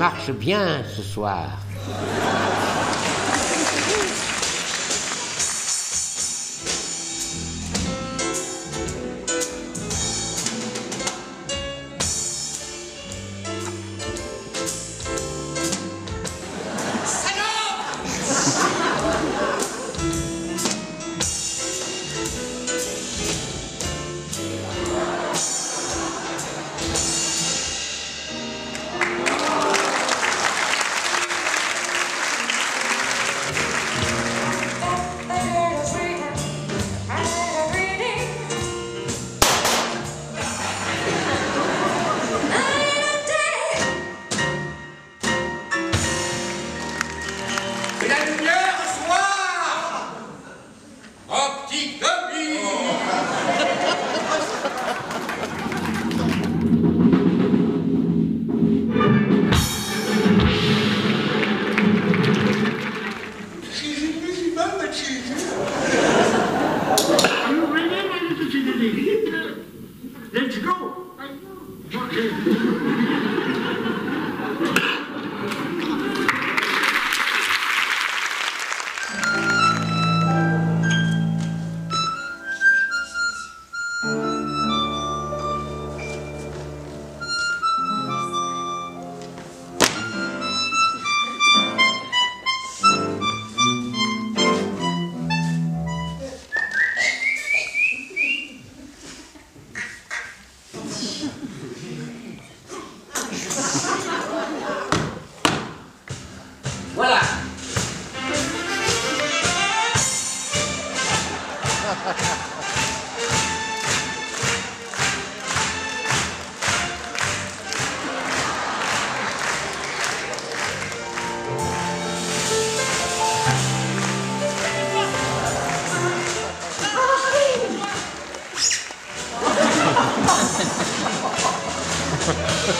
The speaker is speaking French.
marche bien ce soir.